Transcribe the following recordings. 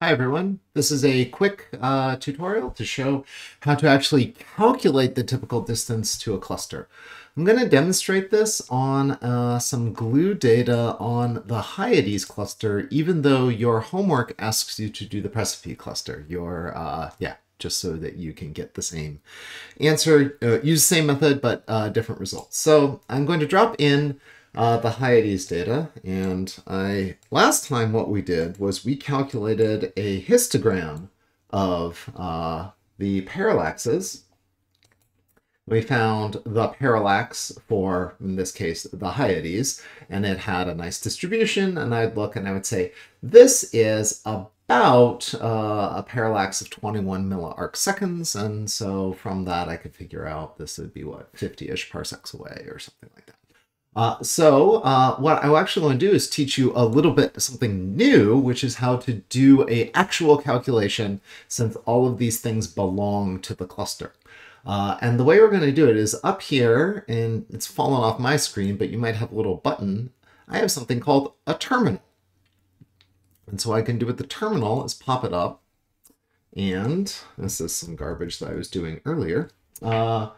Hi everyone, this is a quick uh, tutorial to show how to actually calculate the typical distance to a cluster. I'm going to demonstrate this on uh, some glue data on the Hyades cluster, even though your homework asks you to do the Praesepe cluster. Your, uh, yeah, just so that you can get the same answer, uh, use the same method, but uh, different results. So I'm going to drop in uh, the Hyades data. And I last time what we did was we calculated a histogram of uh, the parallaxes. We found the parallax for, in this case, the Hyades, and it had a nice distribution. And I'd look and I would say, this is about uh, a parallax of 21 milliarc seconds. And so from that, I could figure out this would be what, 50-ish parsecs away or something like that. Uh, so uh, what I actually want to do is teach you a little bit something new, which is how to do a actual calculation since all of these things belong to the cluster. Uh, and the way we're going to do it is up here, and it's fallen off my screen, but you might have a little button. I have something called a terminal. And so I can do with the terminal is pop it up. And this is some garbage that I was doing earlier. Uh,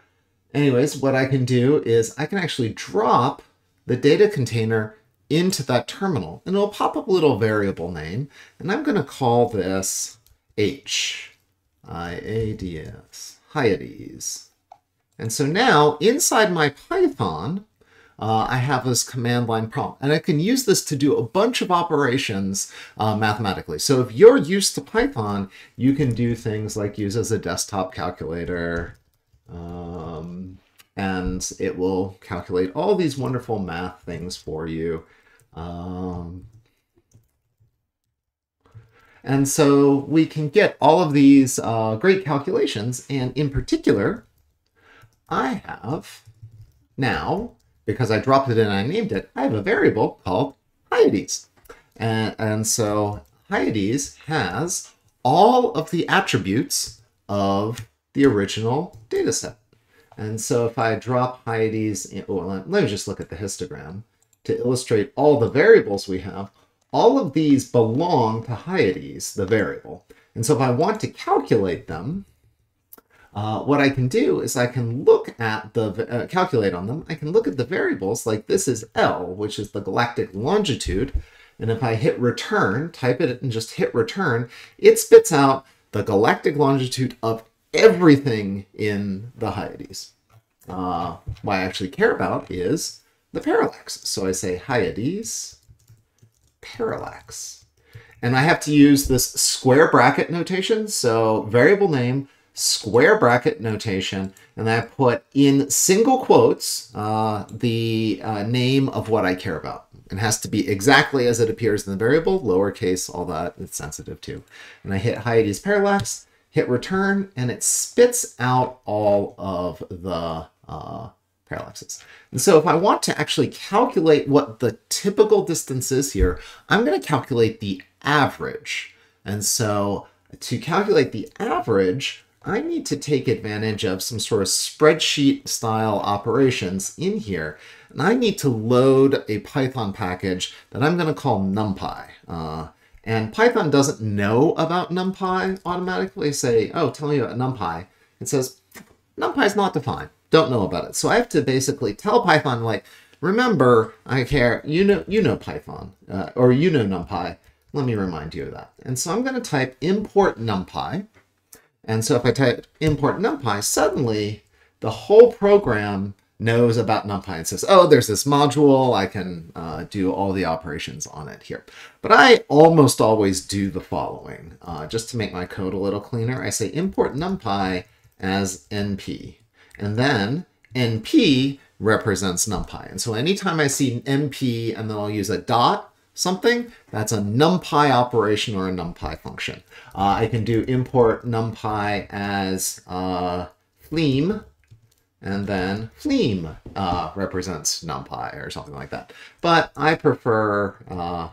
anyways, what I can do is I can actually drop the data container into that terminal and it'll pop up a little variable name and I'm going to call this H I-A-D-S Hyades. And so now inside my Python, uh, I have this command line prompt and I can use this to do a bunch of operations uh, mathematically. So if you're used to Python, you can do things like use as a desktop calculator, um, and it will calculate all these wonderful math things for you. Um, and so we can get all of these uh, great calculations. And in particular, I have now, because I dropped it and I named it, I have a variable called Hyades. And, and so Hyades has all of the attributes of the original data set. And so if I drop in, oh, let me just look at the histogram to illustrate all the variables we have. All of these belong to Hyades, the variable. And so if I want to calculate them, uh, what I can do is I can look at the, uh, calculate on them. I can look at the variables like this is L, which is the galactic longitude. And if I hit return, type it and just hit return, it spits out the galactic longitude of everything in the Hyades. Uh, what I actually care about is the parallax. So I say Hyades parallax. And I have to use this square bracket notation. So variable name, square bracket notation, and I put in single quotes uh, the uh, name of what I care about. It has to be exactly as it appears in the variable, lowercase, all that it's sensitive to. And I hit Hyades parallax, hit return, and it spits out all of the uh, parallaxes. And so if I want to actually calculate what the typical distance is here, I'm going to calculate the average. And so to calculate the average, I need to take advantage of some sort of spreadsheet style operations in here. And I need to load a Python package that I'm going to call NumPy. Uh, and Python doesn't know about NumPy automatically. Say, oh, tell me about NumPy. It says, NumPy is not defined. Don't know about it. So I have to basically tell Python, like, remember, I care, you know, you know Python, uh, or you know NumPy. Let me remind you of that. And so I'm going to type import NumPy. And so if I type import NumPy, suddenly the whole program knows about NumPy and says, oh, there's this module, I can uh, do all the operations on it here. But I almost always do the following. Uh, just to make my code a little cleaner, I say import NumPy as NP. And then NP represents NumPy. And so anytime I see NP and then I'll use a dot something, that's a NumPy operation or a NumPy function. Uh, I can do import NumPy as uh, and then Fleam uh, represents NumPy or something like that. But I prefer uh,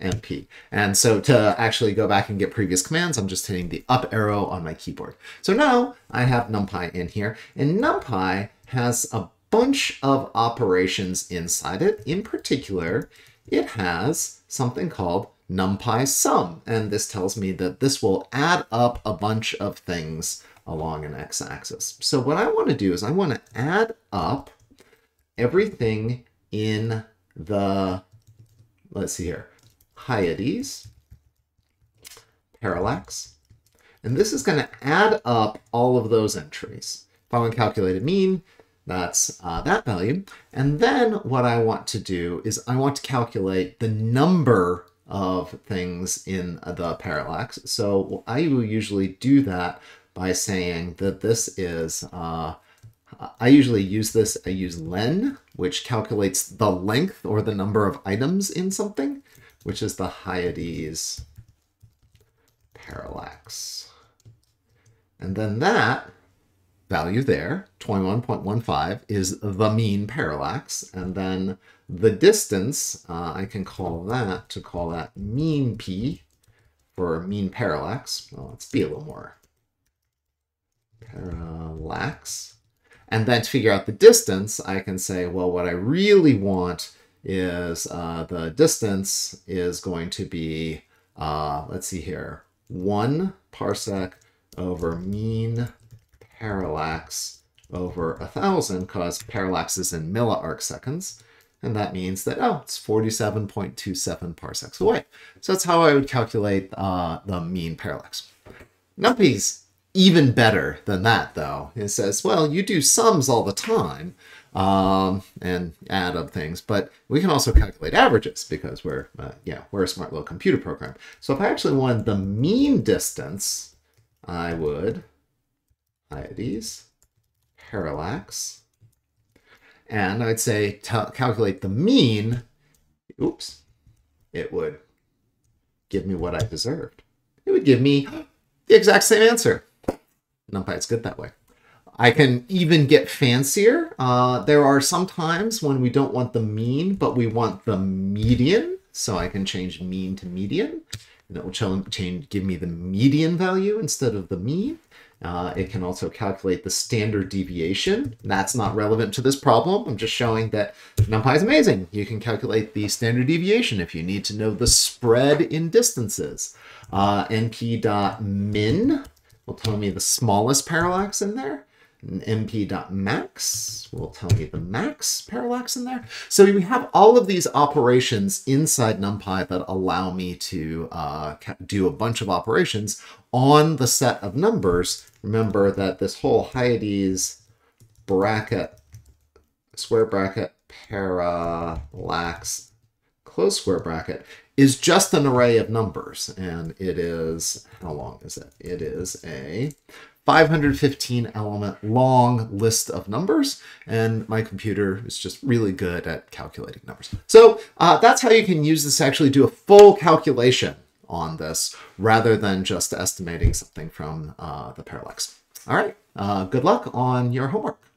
NP. And so to actually go back and get previous commands, I'm just hitting the up arrow on my keyboard. So now I have NumPy in here, and NumPy has a bunch of operations inside it. In particular, it has something called numpy sum. And this tells me that this will add up a bunch of things along an x-axis. So what I want to do is I want to add up everything in the, let's see here, Hyades, parallax, and this is going to add up all of those entries. If I want to calculate a mean, that's uh, that value. And then what I want to do is I want to calculate the number of things in the parallax. So I will usually do that by saying that this is, uh, I usually use this, I use len, which calculates the length or the number of items in something, which is the Hyades parallax. And then that value there, 21.15, is the mean parallax. And then the distance, uh, I can call that, to call that mean p for mean parallax. Well, let's be a little more parallax. And then to figure out the distance, I can say, well, what I really want is uh, the distance is going to be, uh, let's see here, 1 parsec over mean parallax over a thousand because parallax is in milliarc seconds. And that means that, oh, it's 47.27 parsecs away. So that's how I would calculate uh, the mean parallax. NumPy's even better than that, though. It says, well, you do sums all the time um, and add up things, but we can also calculate averages because we're, uh, yeah, we're a smart little computer program. So if I actually wanted the mean distance, I would Hyades, parallax, and I'd say calculate the mean, oops, it would give me what I deserved. It would give me the exact same answer. NumPy, it's good that way. I can even get fancier. Uh, there are some times when we don't want the mean, but we want the median. So I can change mean to median, and it will change, give me the median value instead of the mean. Uh, it can also calculate the standard deviation. That's not relevant to this problem. I'm just showing that NumPy is amazing. You can calculate the standard deviation if you need to know the spread in distances. Uh, np.min will tell me the smallest parallax in there np.max will tell me the max parallax in there. So we have all of these operations inside NumPy that allow me to uh, do a bunch of operations on the set of numbers. Remember that this whole Hyades bracket, square bracket, parallax, close square bracket is just an array of numbers. And it is, how long is it? It is a 515 element long list of numbers, and my computer is just really good at calculating numbers. So uh, that's how you can use this to actually do a full calculation on this rather than just estimating something from uh, the parallax. All right, uh, good luck on your homework.